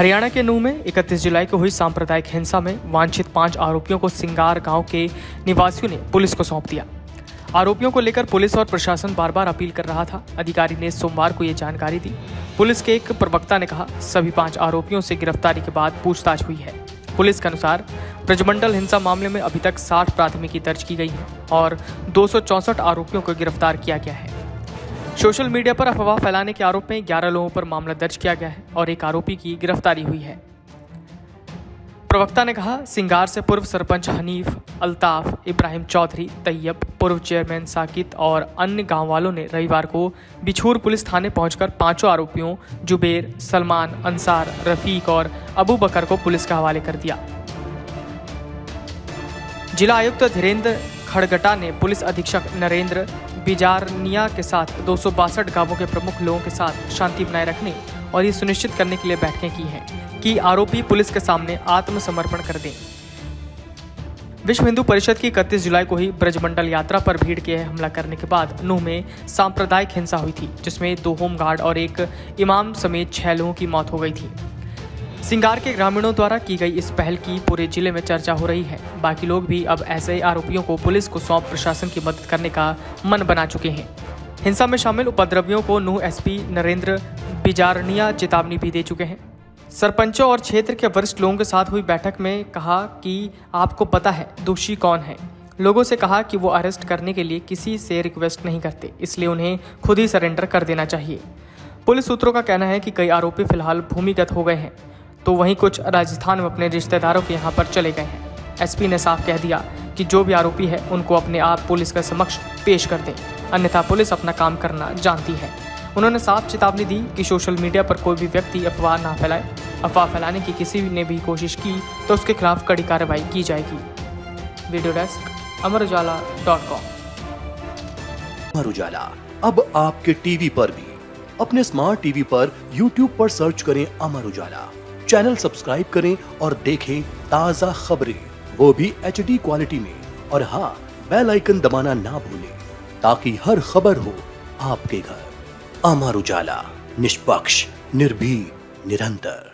हरियाणा के नूह में 31 जुलाई को हुई सांप्रदायिक हिंसा में वांछित पाँच आरोपियों को सिंगार गाँव के निवासियों ने पुलिस को सौंप दिया। आरोपियों को लेकर पुलिस और प्रशासन बार बार अपील कर रहा था। अधिकारी ने सोमवार को ये जानकारी दी। पुलिस के एक प्रवक्ता ने कहा, सभी पाँच आरोपियों से गिरफ्तारी के बाद पूछताछ हुई है। पुलिस के अनुसार, ब्रजमंडल हिंसा मामले में अभी तक 60 प्राथमिकी दर्ज की गई है और दो सौ चौंसठ आरोपियों को गिरफ़्तार किया गया है। सोशल मीडिया पर अफवाह फैलाने के आरोप में 11 लोगों पर मामला दर्ज किया गया है और एक आरोपी की गिरफ्तारी हुई है। प्रवक्ता ने कहा, सिंगार से पूर्व सरपंच हनीफ, अल्ताफ, इब्राहिम चौधरी, तैयब, पूर्व चेयरमैन साकित और अन्य गाँव वालों ने रविवार को बिछूर पुलिस थाने पहुंचकर पाँचों आरोपियों, जुबेर, सलमान, अंसार, रफीक और अबू बकर को पुलिस के हवाले कर दिया। जिला आयुक्त धीरेन्द्र खड़गटा ने पुलिस अधीक्षक नरेंद्र बिजारनिया के साथ दो गाँवों के प्रमुख लोगों के साथ शांति बनाए रखने और ये सुनिश्चित करने के लिए बैठकें की हैं कि आरोपी पुलिस के सामने आत्मसमर्पण कर दें। विश्व हिंदू परिषद की इकतीस जुलाई को ही ब्रजमंडल यात्रा पर भीड़ के हमला करने के बाद नूह में सांप्रदायिक हिंसा हुई थी, जिसमें दो होमगार्ड और एक इमाम समेत छह लोगों की मौत हो गई थी। सिंगार के ग्रामीणों द्वारा की गई इस पहल की पूरे ज़िले में चर्चा हो रही है। बाकी लोग भी अब ऐसे आरोपियों को पुलिस को सौंप प्रशासन की मदद करने का मन बना चुके हैं। हिंसा में शामिल उपद्रवियों को नूह एसपी नरेंद्र बिजारनिया चेतावनी भी दे चुके हैं। सरपंचों और क्षेत्र के वरिष्ठ लोगों के साथ हुई बैठक में कहा कि आपको पता है, दोषी कौन है। लोगों से कहा कि वो अरेस्ट करने के लिए किसी से रिक्वेस्ट नहीं करते, इसलिए उन्हें खुद ही सरेंडर कर देना चाहिए। पुलिस सूत्रों का कहना है कि कई आरोपी फ़िलहाल भूमिगत हो गए हैं। तो वहीं कुछ राजस्थान में अपने रिश्तेदारों के यहाँ पर चले गए हैं। एसपी ने साफ़ कह दिया कि जो भी आरोपी है, उनको अपने आप पुलिस के समक्ष पेश कर दें। अन्यथा पुलिस अपना काम करना जानती है। उन्होंने साफ़ चेतावनी दी कि सोशल मीडिया पर कोई भी व्यक्ति अफवाह ना फैलाए। अफवाह फैलाने की किसी ने भी कोशिश की तो उसके खिलाफ कड़ी कार्रवाई की जाएगी। Video desk, Amar Ujala dot com. Amar Ujala, अब आपके टीवी पर भी। अपने स्मार्ट टीवी पर यूट्यूब पर सर्च करें अमर उजाला। चैनल सब्सक्राइब करें और देखें ताज़ा खबरें। वो भी एचडी क्वालिटी में। और हाँ बेल आइकन दबाना ना भूलें, ताकि हर खबर हो आपके घर। अमर उजाला, निष्पक्ष निर्भी निरंतर।